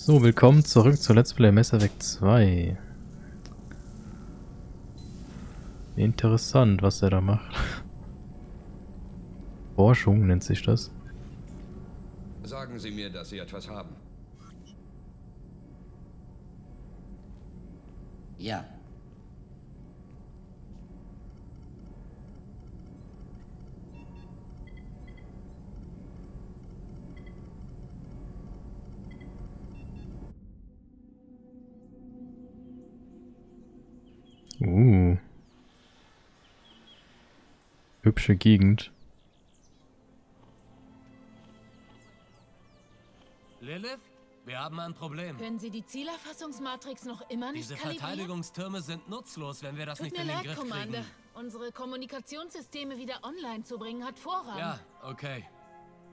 So, willkommen zurück zu Let's Play Mass Effect 2. Interessant, was er da macht. Forschung nennt sich das. Sagen Sie mir, dass Sie etwas haben. Ja. Hübsche Gegend. Lilith, wir haben ein Problem. Können Sie die Zielerfassungsmatrix noch immer nicht Diese kalibrieren? Verteidigungstürme sind nutzlos, wenn wir das Tut nicht in den leid, Griff Commander. kriegen. Unsere Kommunikationssysteme wieder online zu bringen, hat Vorrang. Ja, okay.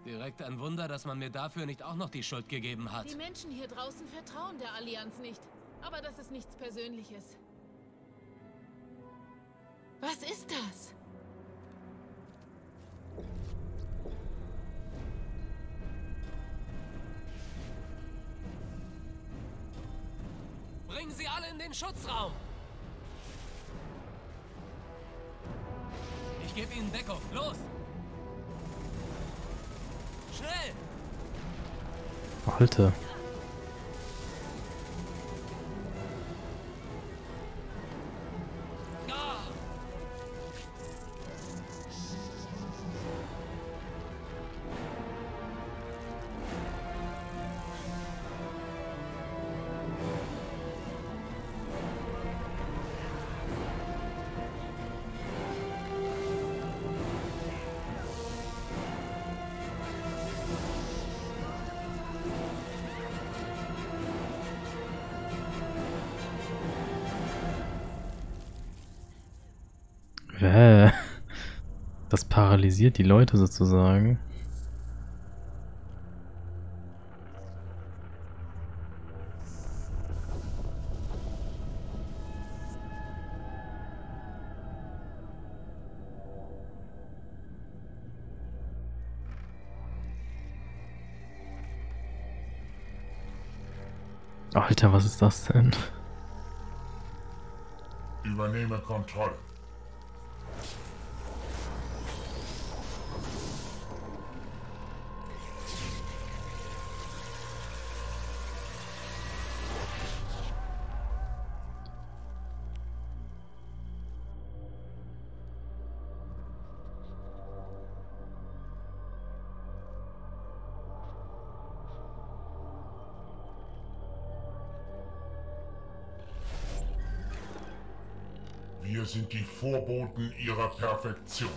Direkt ein Wunder, dass man mir dafür nicht auch noch die Schuld gegeben hat. Die Menschen hier draußen vertrauen der Allianz nicht. Aber das ist nichts Persönliches. Was ist das? Bringen Sie alle in den Schutzraum! Ich gebe Ihnen Deckung. Los! Schnell! Alter. Äh, Das paralysiert die Leute sozusagen. Alter, was ist das denn? Übernehme Kontrolle. Wir sind die Vorboten ihrer Perfektion.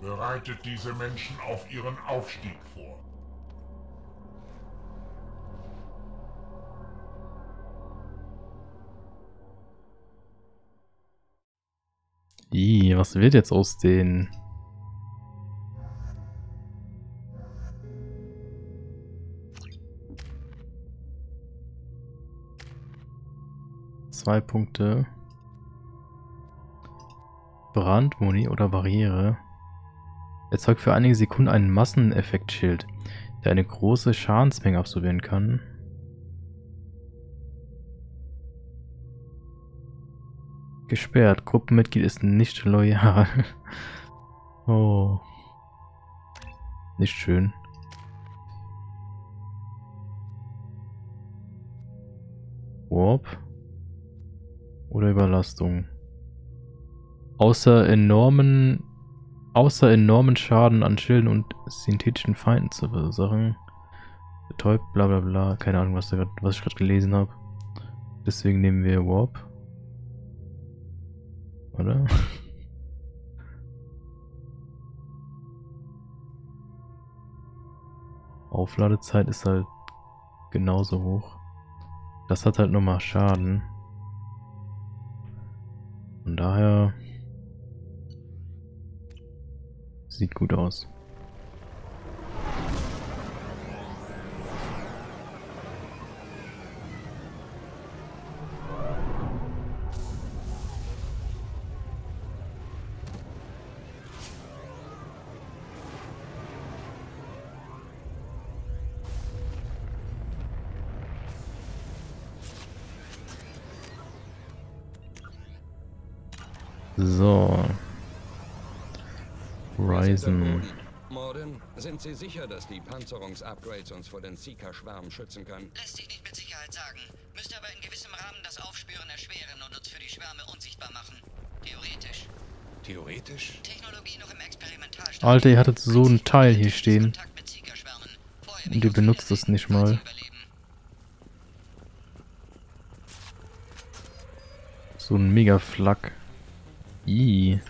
Bereitet diese Menschen auf ihren Aufstieg vor. Ih, was wird jetzt aus denen? Zwei Punkte. Brandmuni oder Barriere. Erzeugt für einige Sekunden einen Masseneffektschild, der eine große Schadensmenge absorbieren kann. Gesperrt. Gruppenmitglied ist nicht loyal. oh. Nicht schön. Warp. Oder Überlastung. Außer enormen, außer enormen Schaden an Schilden und synthetischen Feinden zu verursachen. Betäubt, bla bla bla. Keine Ahnung, was, grad, was ich gerade gelesen habe. Deswegen nehmen wir Warp. Oder? Aufladezeit ist halt genauso hoch. Das hat halt nochmal Schaden. Von daher Sieht gut aus. So. Boden. Morden, sind Sie sicher, dass die Panzerungsupgrades uns vor den Seeker-Schwärmen schützen können? Lässt sich nicht mit Sicherheit sagen. Müsste aber in gewissem Rahmen das Aufspüren erschweren und uns für die Schwärme unsichtbar machen. Theoretisch. Theoretisch? Technologie noch im Experimentalstadium. Alter, ihr hattet so einen Teil hier stehen. Und ihr benutzt das nicht mal. So ein mega Flak. Ih.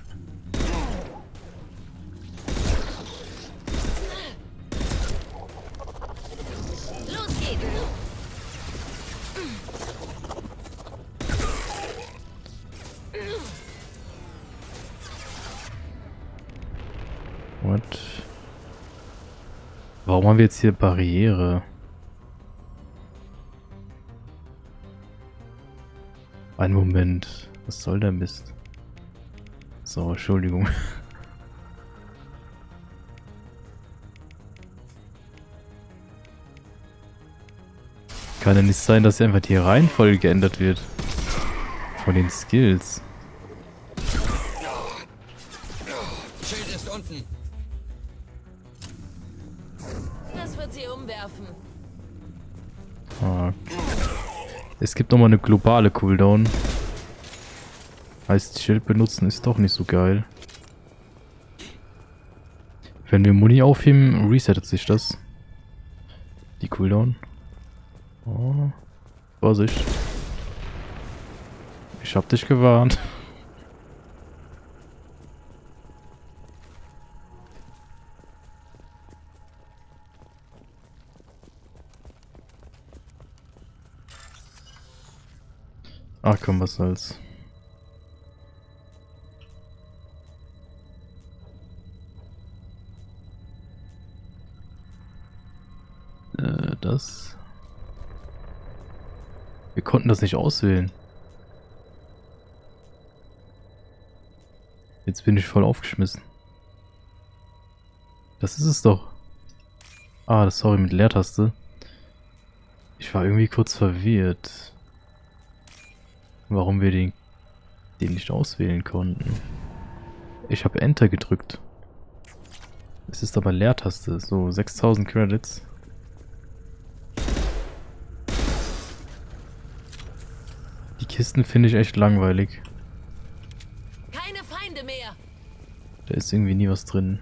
Warum haben wir jetzt hier Barriere? Ein Moment. Was soll der Mist? So, Entschuldigung. Kann ja nicht sein, dass einfach die Reihenfolge geändert wird. Von den Skills. Das wird sie umwerfen. Ah. Es gibt nochmal eine globale Cooldown. Heißt, Schild benutzen ist doch nicht so geil. Wenn wir Muni aufheben, resettet sich das. Die Cooldown. Oh. Vorsicht. Ich hab dich gewarnt. Ach komm, was soll's. Äh, das. Wir konnten das nicht auswählen. Jetzt bin ich voll aufgeschmissen. Das ist es doch. Ah, das sorry mit Leertaste. Ich war irgendwie kurz verwirrt. Warum wir den, den nicht auswählen konnten. Ich habe Enter gedrückt. Es ist aber Leertaste. So, 6000 Credits. Die Kisten finde ich echt langweilig. Keine Feinde mehr! Da ist irgendwie nie was drin.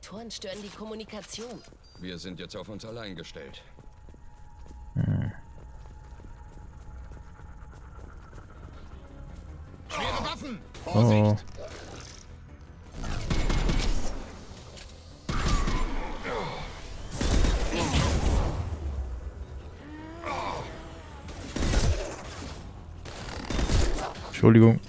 Die Kollektoren stören die Kommunikation. Wir sind jetzt auf uns allein gestellt. Schwere Waffen! Oh. Vorsicht! Entschuldigung.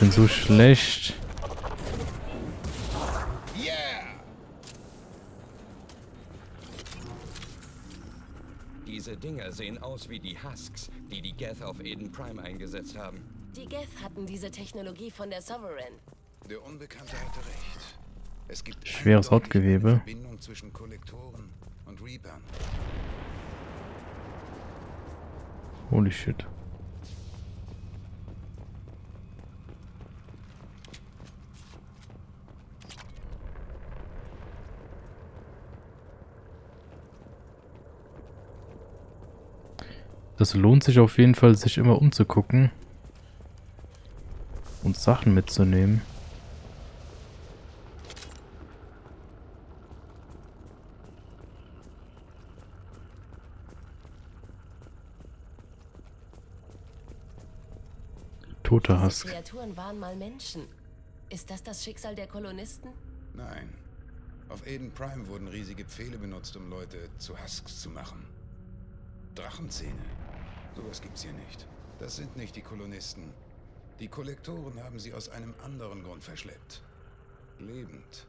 Bin so schlecht. Diese Dinger sehen aus wie die Husks, die die Geth auf Eden Prime eingesetzt haben. Die Geth hatten diese Technologie von der Sovereign. Der Unbekannte hatte recht. Es gibt Schweres Hautgewebe. Verbindung zwischen Kollektoren und Reapern. Holy shit. Das lohnt sich auf jeden Fall, sich immer umzugucken. Und Sachen mitzunehmen. Toter Diese Husk. Kreaturen waren mal Menschen. Ist das das Schicksal der Kolonisten? Nein. Auf Eden Prime wurden riesige Pfähle benutzt, um Leute zu Husks zu machen. Drachenzähne. Sowas gibt's hier nicht. Das sind nicht die Kolonisten. Die Kollektoren haben sie aus einem anderen Grund verschleppt. Lebend.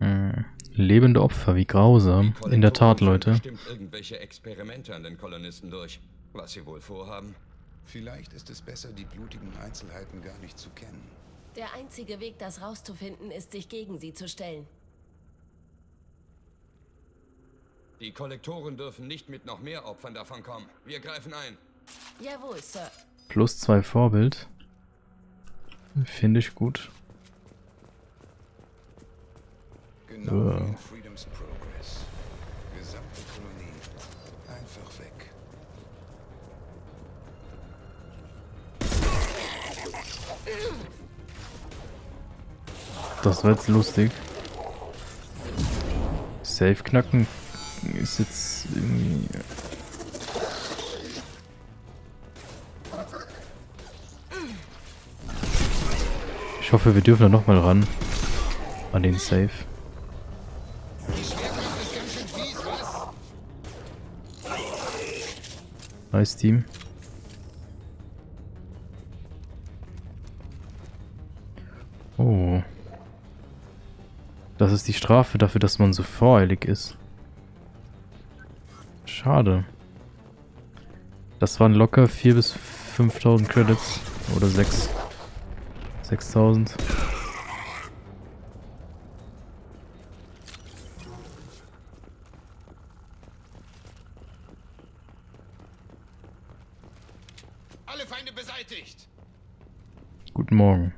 Hm. Lebende Opfer, wie grausam. In der Tat, Leute. Bestimmt irgendwelche Experimente an den Kolonisten durch. Was sie wohl vorhaben? Vielleicht ist es besser, die blutigen Einzelheiten gar nicht zu kennen. Der einzige Weg, das rauszufinden, ist, sich gegen sie zu stellen. Die Kollektoren dürfen nicht mit noch mehr Opfern davon kommen. Wir greifen ein. Jawohl, Sir. Plus zwei Vorbild. Finde ich gut. Genau wie in Freedom's Progress. Gesamte Kolonie. Einfach weg. Das war jetzt lustig. Safe knacken ist jetzt irgendwie. Ich hoffe, wir dürfen da nochmal ran. An den Safe. Nice Team. Oh. Das ist die Strafe dafür, dass man so voreilig ist. Schade. Das waren locker 4.000 bis 5.000 Credits. Oder 6. 6.000. Alle Feinde beseitigt! Guten Morgen.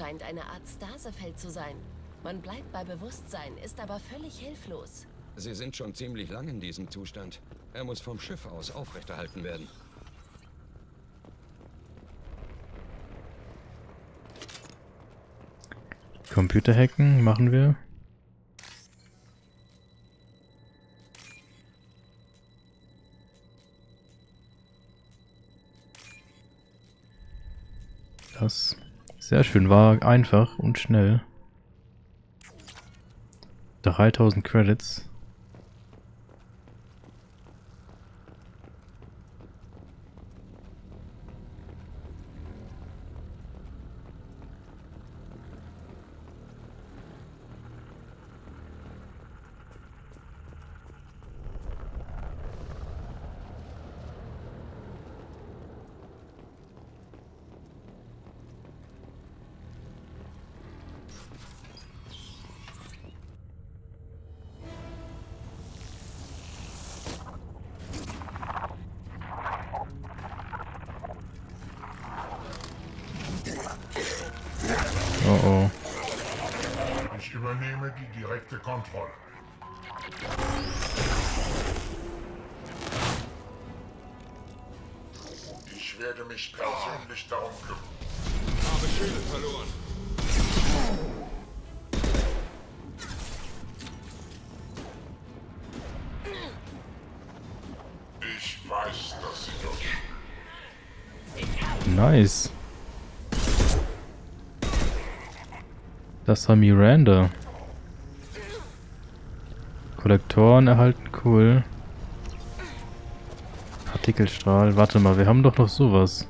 Scheint eine Art Stasefeld zu sein. Man bleibt bei Bewusstsein, ist aber völlig hilflos. Sie sind schon ziemlich lang in diesem Zustand. Er muss vom Schiff aus aufrechterhalten werden. Computer hacken machen wir. Das sehr schön war einfach und schnell. 3000 Credits. Oh oh. Ich übernehme die direkte Kontrolle. Ich werde mich persönlich darum kümmern. Habe Schilde verloren. Ich weiß, dass Sie durch. Nice. Das war Miranda. Kollektoren erhalten, cool. Partikelstrahl. Warte mal, wir haben doch noch sowas.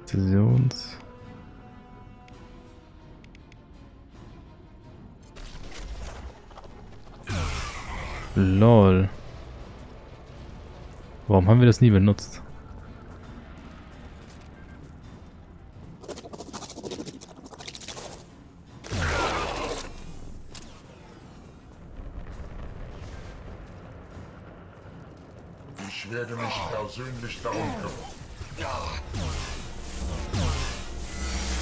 Präzisions. Lol. Warum haben wir das nie benutzt? Ich werde mich persönlich kümmern.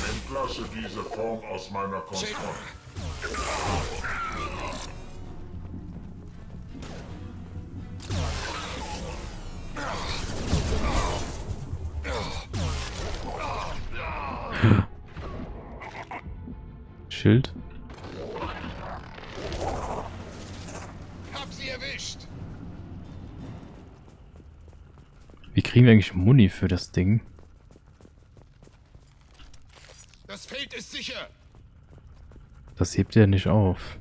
Entlasse diese Form aus meiner Kontrolle. Kriegen wir eigentlich Muni für das Ding? Das Feld ist sicher! Das hebt er nicht auf.